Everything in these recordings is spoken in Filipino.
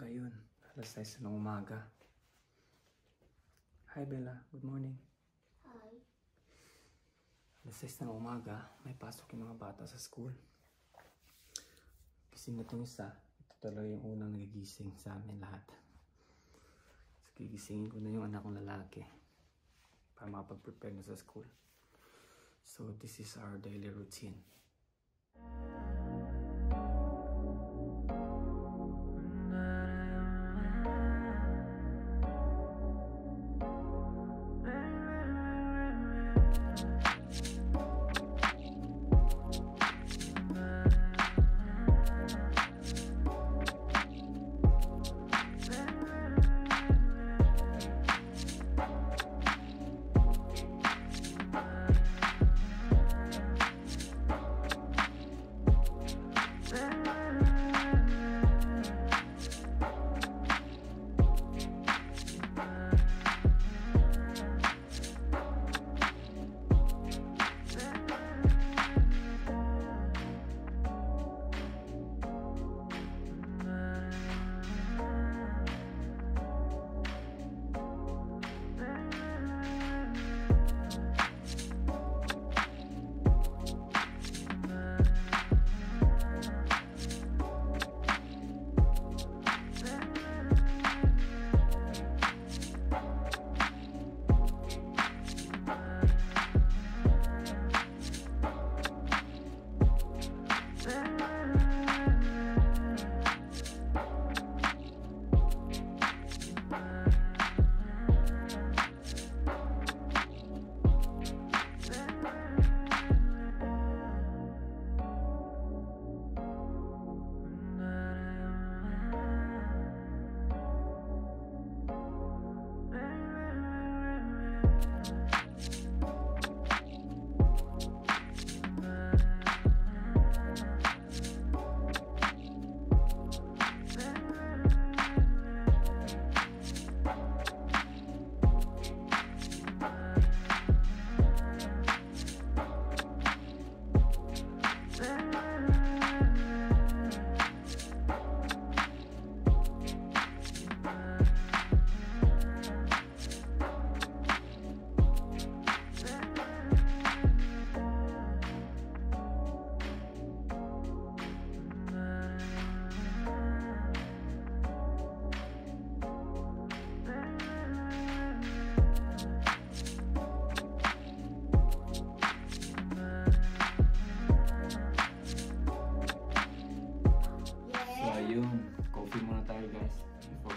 So ayun, alas 6 ng umaga. Hi Bella, good morning. Hi. Alas 6 ng umaga, may pasok yung mga bata sa school. Gising na itong isa. Ito talaga yung unang nagigising sa amin lahat. So gigisingin ko na yung anak kong lalaki para makapag-prepare na sa school. So this is our daily routine.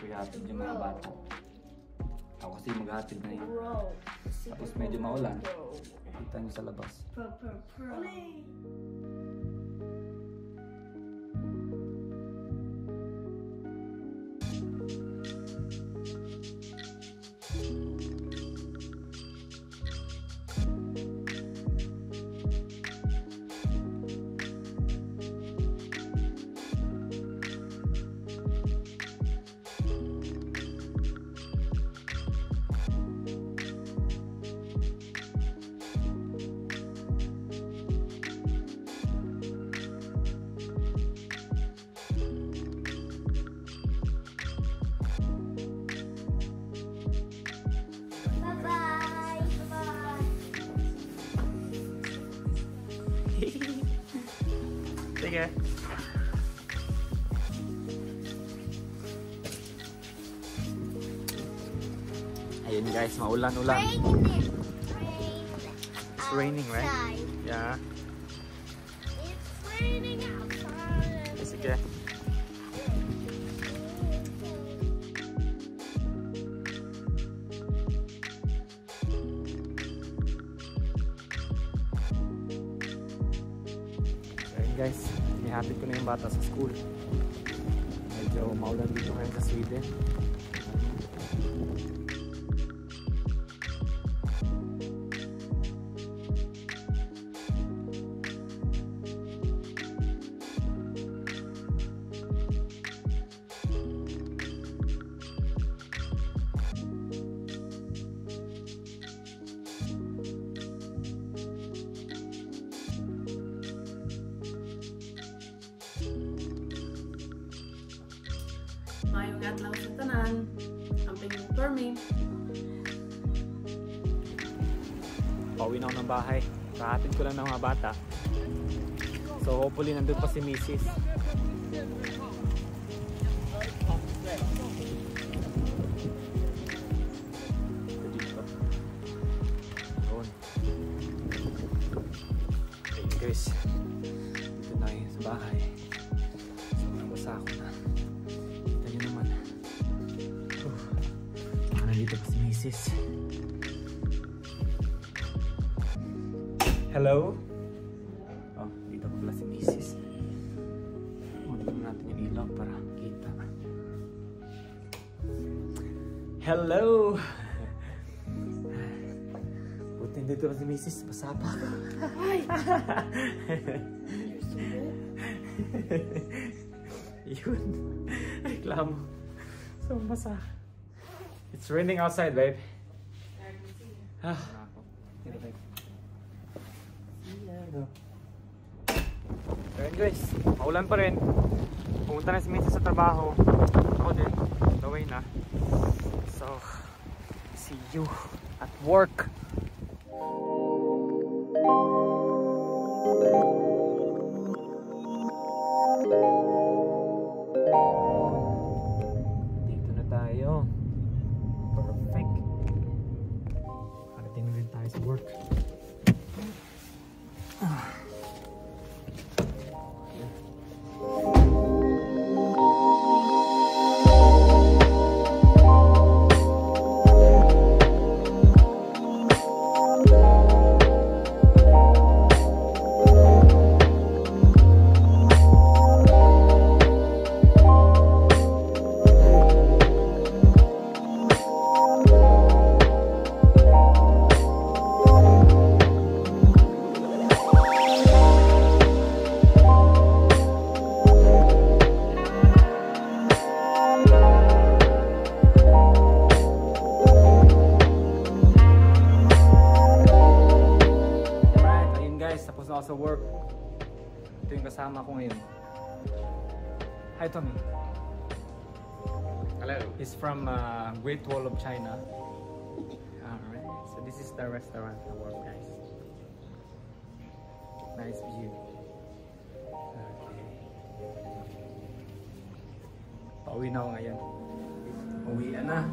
Before we hatid yung mga bata. Ako kasi maghatid na yun. Tapos medyo maulan. Kita nyo sa labas. Pro, pro, pro. Guys, maulan-ulan. It's raining, right? Yeah. It's raining outside. Sige. Ayun guys, nihatid ko na yung bata sa school. Medyo maulan dito ngayon sa Sweden. Mayong adlaw sa tanan. Amping perming. Pauwi na ako ng bahay. Kahatid ko lang ng mga bata. So hopefully nandun pa si Mrs. Guys. Dito na sa bahay. Mrs. Hello? Oh, dito pa pala si Mrs. Kunin natin yung ilaw para kita. Hello! Buti dito pa si Mrs. Pasapa ako. Yun. Reklamo. So, basa. It's raining outside, babe. Ah. Dito, babe. Ano? So yun guys, maulan pa rin. Pumunta na si Mrs. sa trabaho. Ako din, the way na. So, see you at work. Ako sa work. Ito yung kasama ko ngayon. Hi Tommy. Hello. He's from uh, Great Wall of China. Alright, so this is the restaurant I work guys. Nice view. Okay. Pauwi na ako ngayon. Uwi na.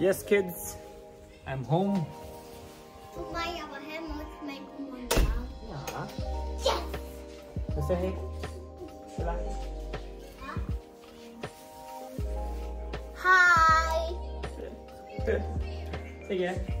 Yes kids, I'm home. Tomorrow I have much make one now. Yeah. Yes! So say hey. Sila. Hi! Sige. Hello,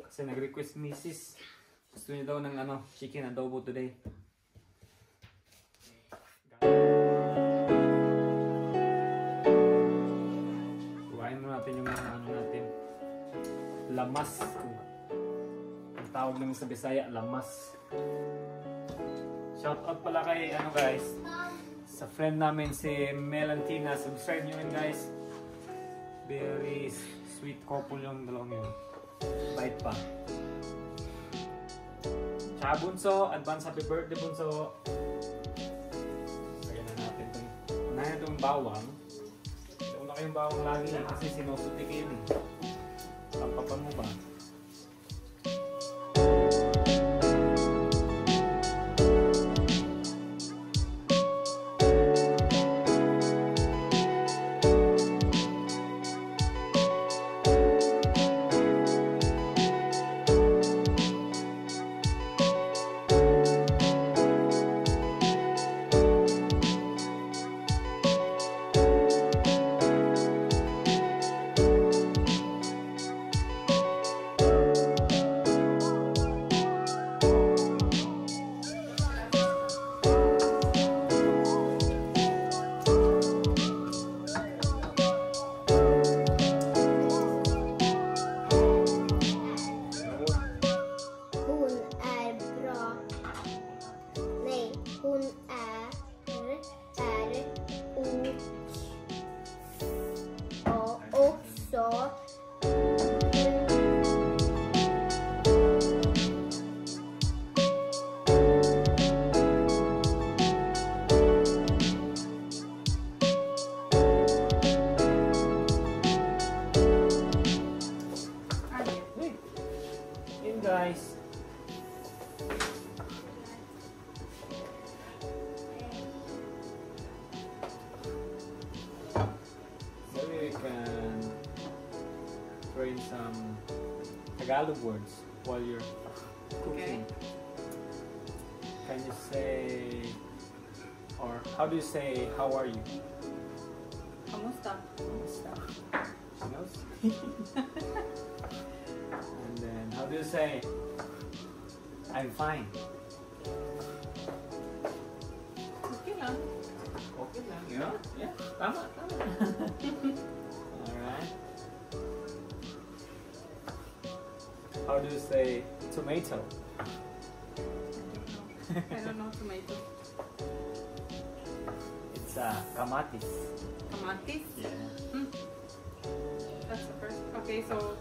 kasi nag-request Mrs. Gusto niya daw ng ano, chicken adobo today. Kuhain mo natin yung mga ano natin. Lamas. Ang tawag namin sa Bisaya, lamas. Shout out pala kay ano guys, sa friend namin si Melantina. Subscribe nyo yun guys. Very sweet couple yung dalawang yun. Bait pa. Tsaka Bunso, advance happy birthday Bunso. Lagyan na natin ito. Unahin itong bawang. Una kayong bawang lagi kasi sinusuti kayo eh. Tampapan mo ba? guys. So we can throw in some Tagalog words while you're cooking. Okay. Can you say, or how do you say, how are you? I'm fine? Okay lang. Okay lang. Yeah, yeah. Tama, tama. Alright. How do you say tomato? I don't know tomato. It's uh, kamatis. Kamatis? Yeah. Hmm. That's the first. Okay, so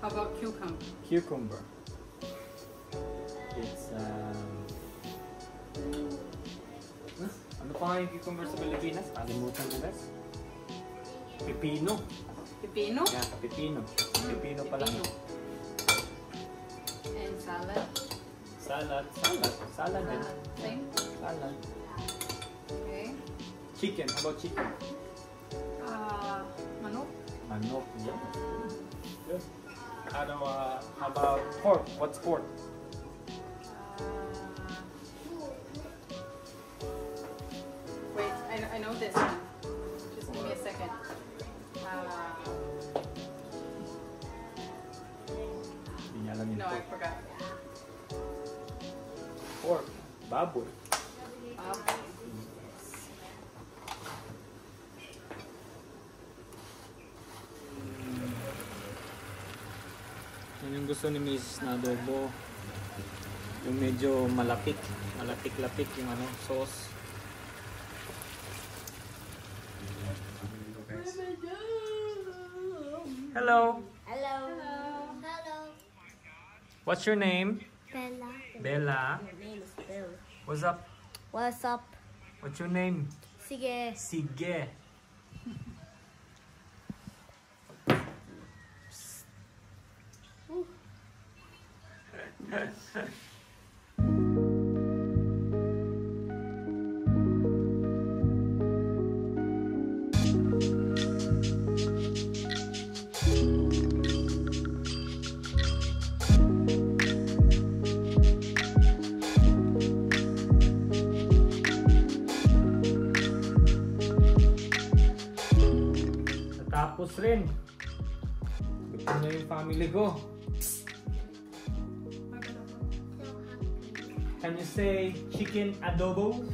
how about cucumber? Cucumber. Um... huh? Ano pa nga yung cucumber sa Pilipinas? Kalimutan ko guys. Pipino. Pepino? Yeah, pipino. Pipino pala. Pepino. And salad. Salad. Salad. Salad din. Salad. Same. Salad. Okay. Chicken. How about chicken? Uh, manok. Manok. Yeah. Good. How, uh, how about pork? What's pork? Yung gusto ni Mrs. na adobo. Yung medyo malapik. Malapik-lapik yung ano, sauce. Hello. Hello. Hello. What's your name? Bella. Bella. Your name is Bill. What's up? What's up? What's your name? Sige. Sige. Yes. say chicken adobo?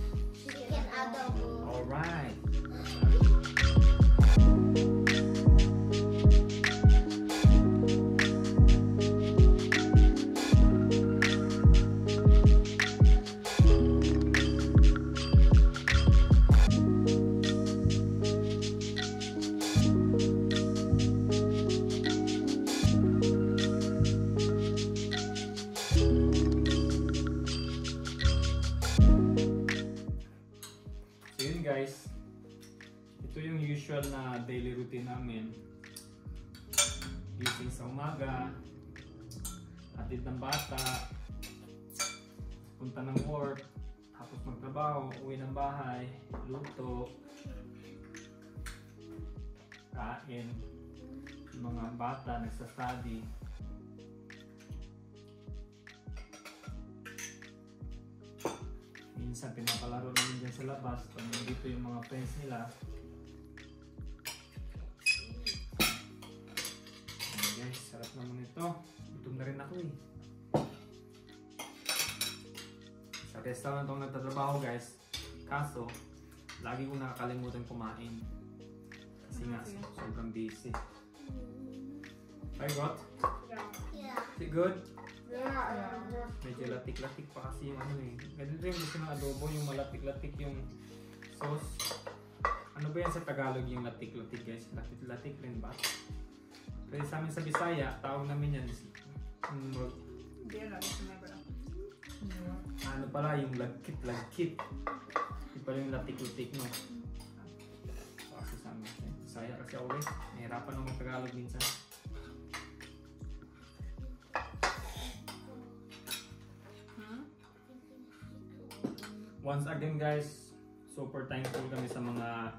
Ng bata, punta ng work, tapos magtrabaho, uwi ng bahay, luto, kain, yung mga bata nagsa-study. Minsan pinapalaro namin dyan sa labas pag nandito yung mga friends nila. Guys, sarap naman ito. Gutom na rin ako eh. Sa restaurant ako nagtatrabaho guys. Kaso, lagi ko nakakalimutan kumain. Kasi nga, sobrang busy. I got? Yeah. Is it good? Medyo latik-latik pa kasi yung ano eh. Ganito yung gusto ng adobo, yung malapik-latik yung sauce. Ano ba yan sa Tagalog yung latik-latik guys? Latik-latik rin ba? Kasi sa amin sa Bisaya, tawag namin yan mm, Hindi lang. Ano pala, yung lagkit-lagkit. Hindi pala yung latik-latik, no? Ah, kasi sa amin. Saya kasi ako eh. Nahirapan ako mag-Tagalog minsan. Once again guys, super thankful kami sa mga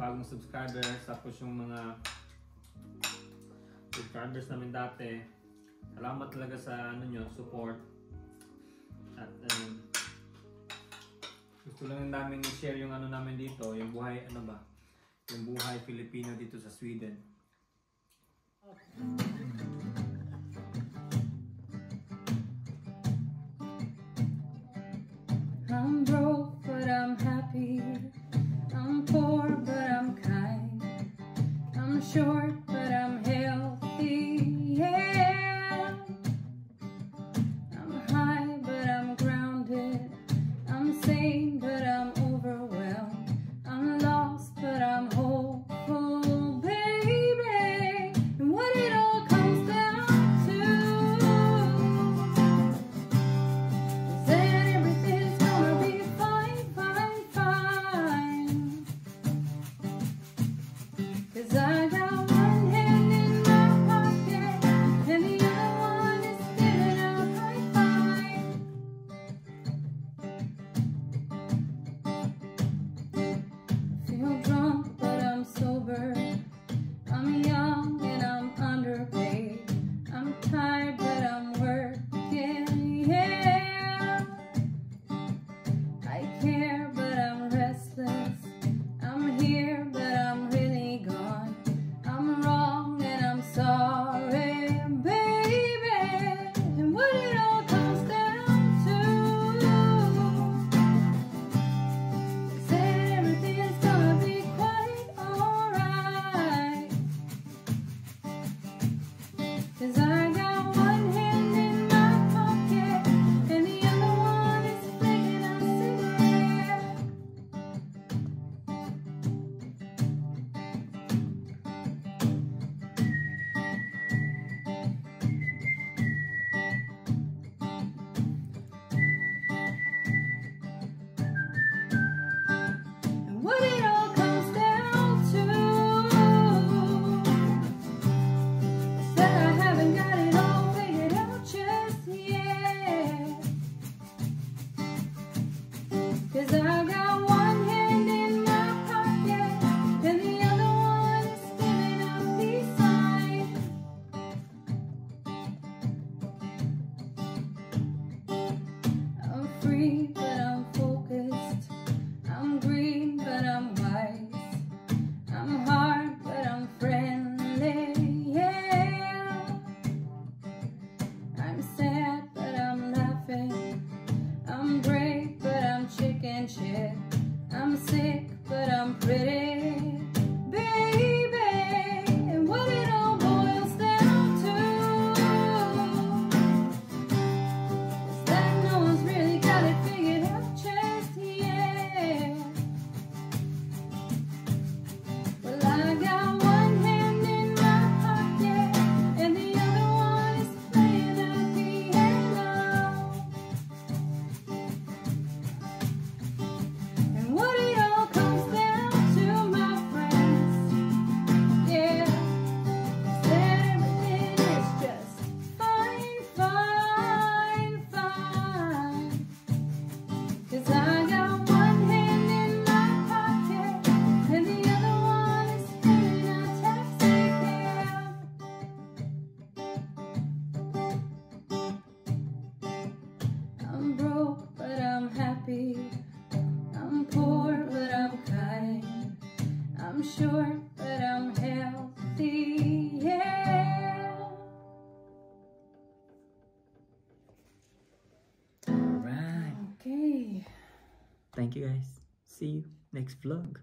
bagong subscribers tapos yung mga subscribers namin dati Salamat talaga sa ano nyo, support. At um, gusto lang namin i-share yung ano namin dito, yung buhay, ano ba? Yung buhay Filipino dito sa Sweden. I'm broke, but I'm happy. I'm poor, but I'm kind. I'm short, See you next vlog.